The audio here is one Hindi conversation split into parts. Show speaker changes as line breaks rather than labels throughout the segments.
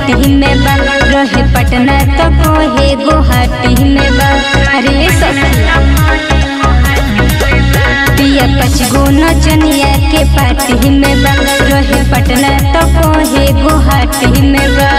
गुवाहाटी में बा। रहे पटना तो कहे गुवाहाटी में बा। अरे पिया पचगुना चनिया के पाटी में बा। रहे पटना तो कहे गुवाहाटी में बा।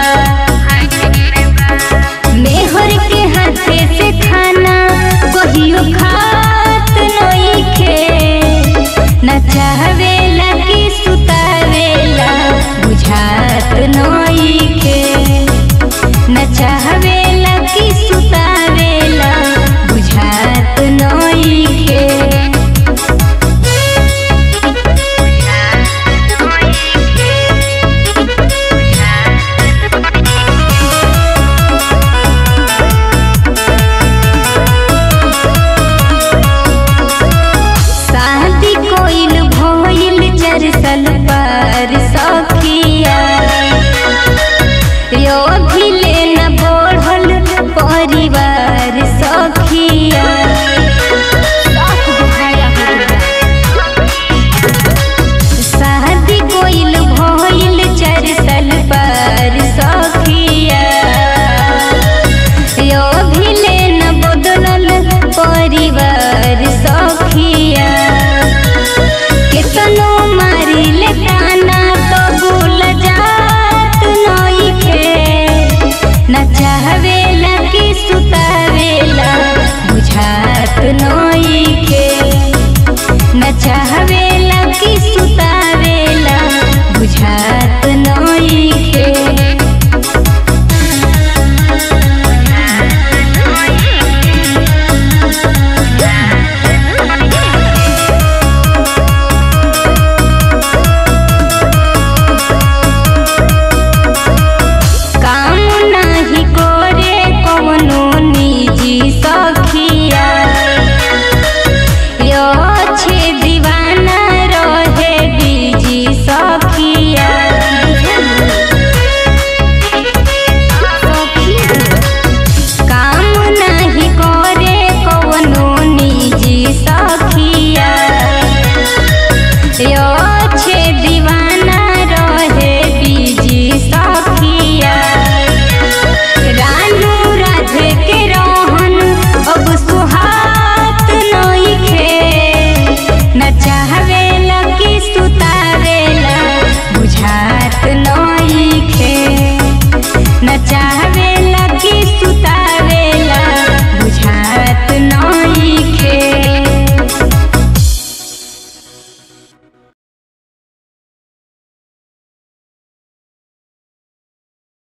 न चाहवे